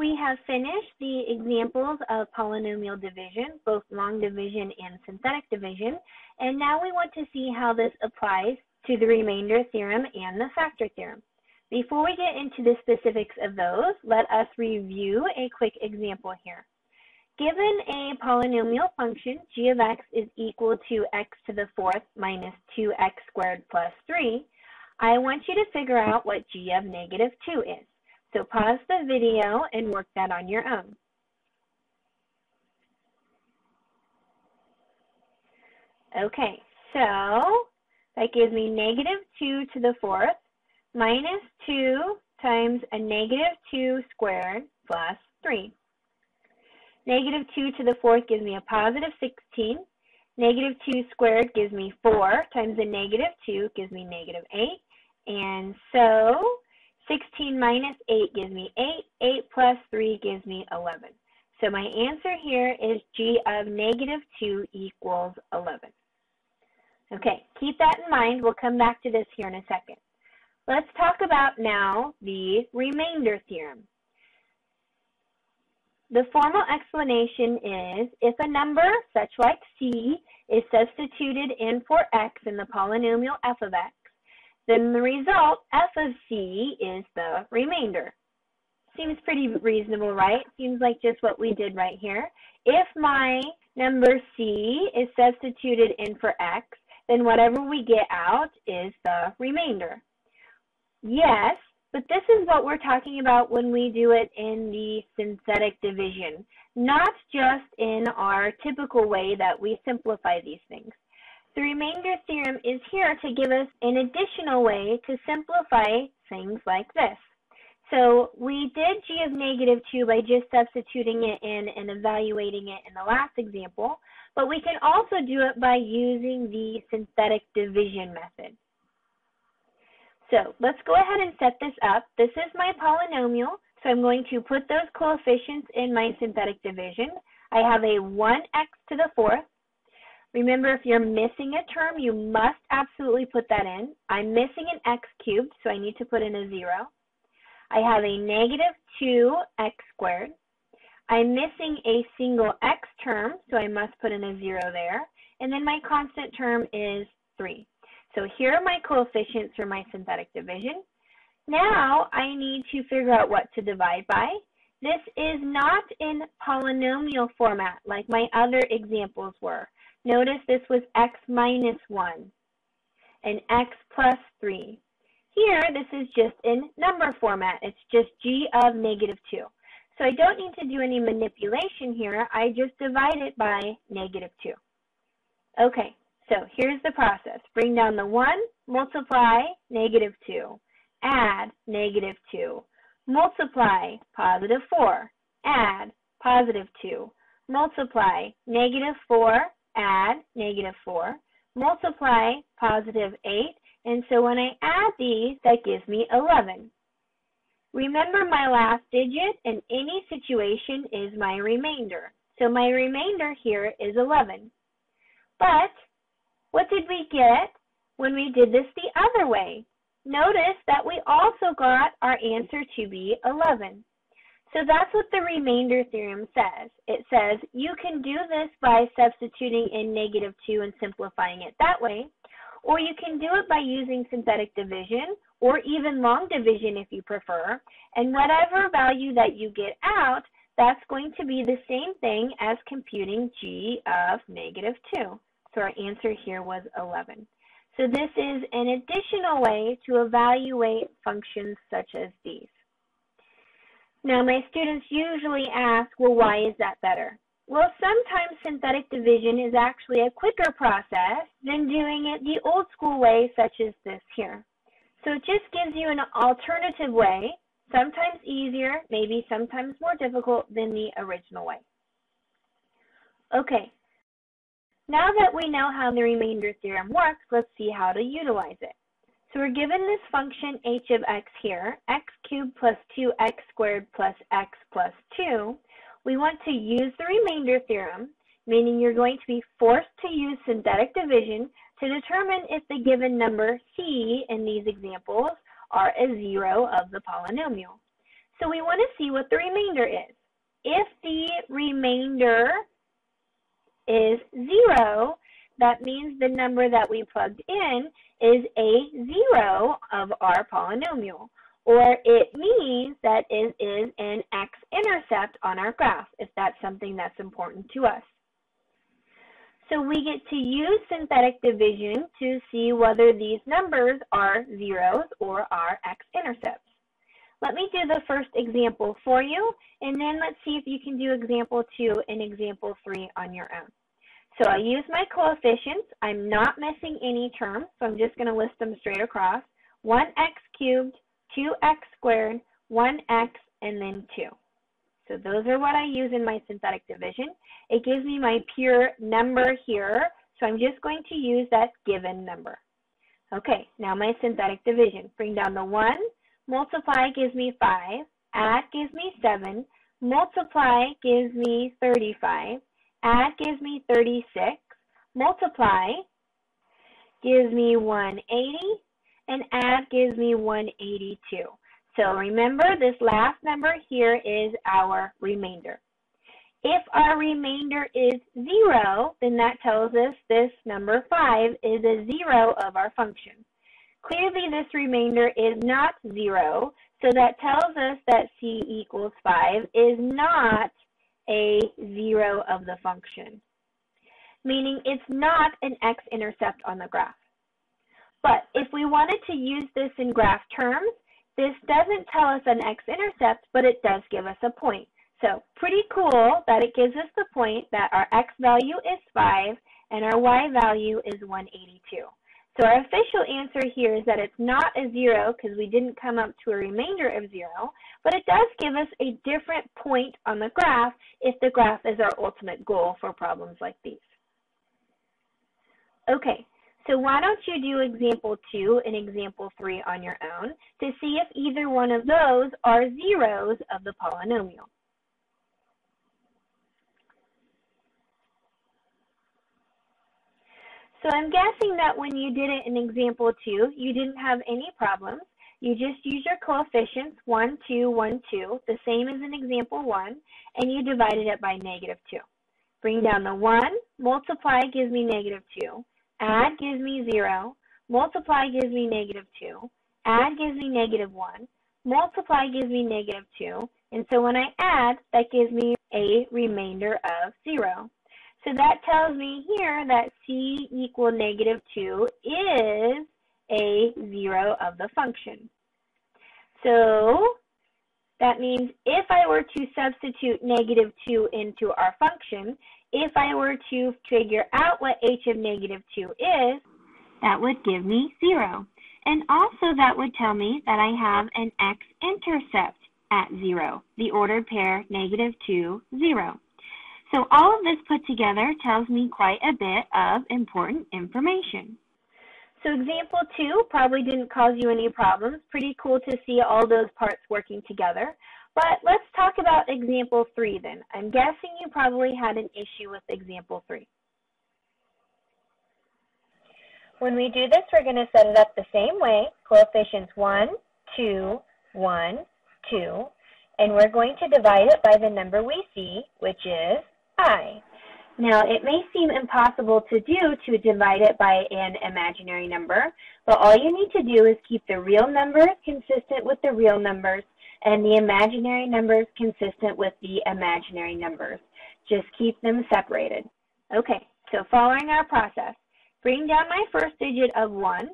We have finished the examples of polynomial division, both long division and synthetic division, and now we want to see how this applies to the remainder theorem and the factor theorem. Before we get into the specifics of those, let us review a quick example here. Given a polynomial function, g of x is equal to x to the fourth minus 2x squared plus 3, I want you to figure out what g of negative 2 is. So pause the video and work that on your own. Okay, so that gives me negative 2 to the fourth minus 2 times a negative 2 squared plus 3. Negative 2 to the fourth gives me a positive 16. Negative 2 squared gives me 4 times a negative 2 gives me negative 8. And so 16 minus 8 gives me 8. 8 plus 3 gives me 11. So my answer here is g of negative 2 equals 11. Okay, keep that in mind. We'll come back to this here in a second. Let's talk about now the remainder theorem. The formal explanation is if a number, such like c, is substituted in for x in the polynomial f of x, then the result, f of c, is the remainder. Seems pretty reasonable, right? Seems like just what we did right here. If my number c is substituted in for x, then whatever we get out is the remainder. Yes, but this is what we're talking about when we do it in the synthetic division, not just in our typical way that we simplify these things. The remainder theorem is here to give us an additional way to simplify things like this. So we did g of negative 2 by just substituting it in and evaluating it in the last example, but we can also do it by using the synthetic division method. So let's go ahead and set this up. This is my polynomial, so I'm going to put those coefficients in my synthetic division. I have a 1x to the fourth. Remember, if you're missing a term, you must absolutely put that in. I'm missing an x cubed, so I need to put in a 0. I have a negative 2x squared. I'm missing a single x term, so I must put in a 0 there. And then my constant term is 3. So here are my coefficients for my synthetic division. Now I need to figure out what to divide by. This is not in polynomial format like my other examples were. Notice this was x minus 1 and x plus 3. Here, this is just in number format. It's just g of negative 2. So I don't need to do any manipulation here. I just divide it by negative 2. Okay, so here's the process. Bring down the 1, multiply, negative 2. Add, negative 2. Multiply, positive 4. Add, positive 2. Multiply, negative 4. Add, negative 4. Multiply, positive 8. And so when I add these, that gives me 11. Remember my last digit in any situation is my remainder. So my remainder here is 11. But what did we get when we did this the other way? Notice that we also got our answer to be 11. So that's what the remainder theorem says. It says you can do this by substituting in negative 2 and simplifying it that way, or you can do it by using synthetic division or even long division if you prefer, and whatever value that you get out, that's going to be the same thing as computing g of negative 2. So our answer here was 11. So this is an additional way to evaluate functions such as these. Now my students usually ask, well, why is that better? Well, sometimes synthetic division is actually a quicker process than doing it the old school way, such as this here. So it just gives you an alternative way, sometimes easier, maybe sometimes more difficult than the original way. Okay, now that we know how the remainder theorem works, let's see how to utilize it. So we're given this function h of x here, x cubed plus 2x squared plus x plus 2. We want to use the remainder theorem, meaning you're going to be forced to use synthetic division to determine if the given number c in these examples are a zero of the polynomial. So we want to see what the remainder is. If the remainder is zero, that means the number that we plugged in is a zero of our polynomial. Or it means that it is an x-intercept on our graph, if that's something that's important to us. So we get to use synthetic division to see whether these numbers are zeros or are x-intercepts. Let me do the first example for you, and then let's see if you can do example two and example three on your own. So I use my coefficients. I'm not missing any terms, so I'm just going to list them straight across. 1x cubed, 2x squared, 1x, and then 2. So those are what I use in my synthetic division. It gives me my pure number here, so I'm just going to use that given number. Okay, now my synthetic division. Bring down the 1, multiply gives me 5, add gives me 7, multiply gives me 35, add gives me 36, multiply gives me 180, and add gives me 182. So remember this last number here is our remainder. If our remainder is zero, then that tells us this number five is a zero of our function. Clearly this remainder is not zero, so that tells us that c equals five is not a zero of the function, meaning it's not an x-intercept on the graph. But if we wanted to use this in graph terms, this doesn't tell us an x-intercept, but it does give us a point. So pretty cool that it gives us the point that our x value is 5 and our y value is 182. So our official answer here is that it's not a 0 because we didn't come up to a remainder of 0, but it does give us a different point on the graph if the graph is our ultimate goal for problems like these. Okay, so why don't you do example 2 and example 3 on your own to see if either one of those are zeros of the polynomial. So I'm guessing that when you did it in example 2, you didn't have any problems. You just use your coefficients, 1, 2, 1, 2, the same as in example 1, and you divided it by negative 2. Bring down the 1, multiply gives me negative 2, add gives me 0, multiply gives me negative 2, add gives me negative 1, multiply gives me negative 2, and so when I add, that gives me a remainder of 0. So that tells me here that c equal negative 2 is a 0 of the function. So that means if I were to substitute negative 2 into our function, if I were to figure out what h of negative 2 is, that would give me 0. And also that would tell me that I have an x-intercept at 0, the ordered pair negative 2, 0. So all of this put together tells me quite a bit of important information. So example two probably didn't cause you any problems. Pretty cool to see all those parts working together. But let's talk about example three then. I'm guessing you probably had an issue with example three. When we do this, we're going to set it up the same way. Coefficients 1, 2, 1, 2. And we're going to divide it by the number we see, which is i. Now, it may seem impossible to do to divide it by an imaginary number, but all you need to do is keep the real numbers consistent with the real numbers and the imaginary numbers consistent with the imaginary numbers. Just keep them separated. Okay, so following our process, bring down my first digit of 1,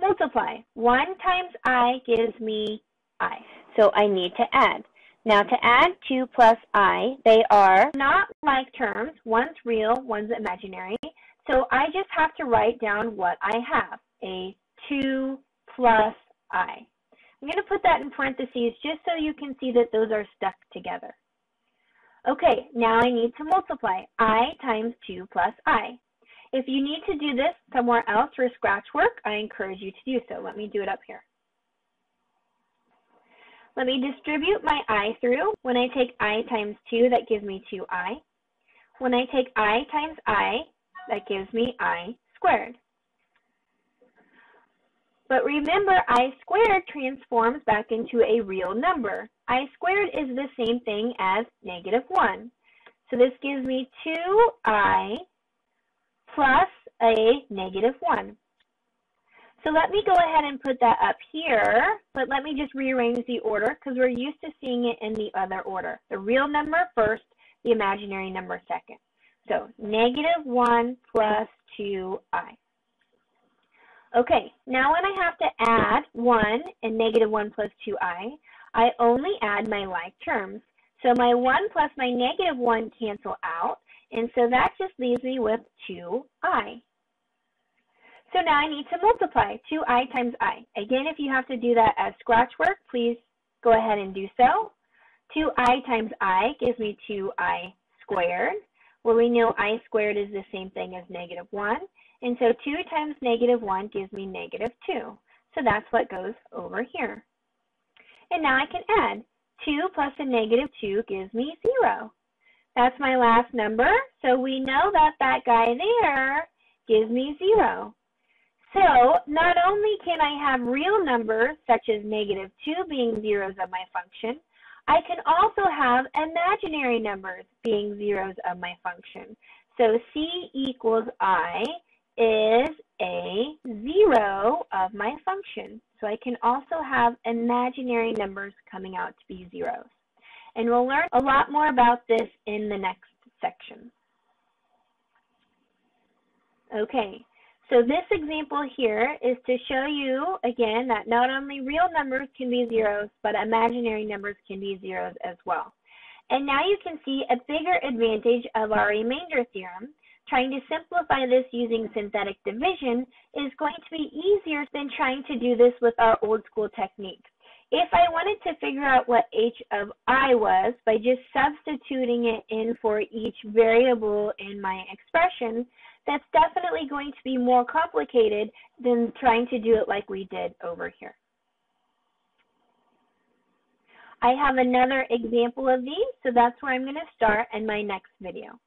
multiply. 1 times i gives me i. So I need to add. Now to add 2 plus i, they are not like terms. One's real, one's imaginary. So I just have to write down what I have, a 2 plus i. I'm going to put that in parentheses just so you can see that those are stuck together. Okay, now I need to multiply i times 2 plus i. If you need to do this somewhere else for scratch work, I encourage you to do so. Let me do it up here. Let me distribute my i through. When I take i times 2, that gives me 2i. When I take i times i, that gives me i squared. But remember, i squared transforms back into a real number. i squared is the same thing as negative 1. So this gives me 2i plus a negative 1. So let me go ahead and put that up here, but let me just rearrange the order because we're used to seeing it in the other order. The real number first, the imaginary number second. So negative 1 plus 2i. Okay, now when I have to add 1 and negative 1 plus 2i, I only add my like terms. So my 1 plus my negative 1 cancel out, and so that just leaves me with 2i. So now I need to multiply 2i times i. Again, if you have to do that as scratch work, please go ahead and do so. 2i times i gives me 2i squared, where we know i squared is the same thing as negative 1. And so 2 times negative 1 gives me negative 2. So that's what goes over here. And now I can add. 2 plus a negative 2 gives me 0. That's my last number. So we know that that guy there gives me 0. So not only can I have real numbers, such as negative 2 being zeros of my function, I can also have imaginary numbers being zeros of my function. So C equals I is a zero of my function. So I can also have imaginary numbers coming out to be zeros. And we'll learn a lot more about this in the next section. Okay, so this example here is to show you, again, that not only real numbers can be zeros, but imaginary numbers can be zeros as well. And now you can see a bigger advantage of our remainder theorem. Trying to simplify this using synthetic division is going to be easier than trying to do this with our old school technique. If I wanted to figure out what h of i was by just substituting it in for each variable in my expression, that's definitely going to be more complicated than trying to do it like we did over here. I have another example of these, so that's where I'm going to start in my next video.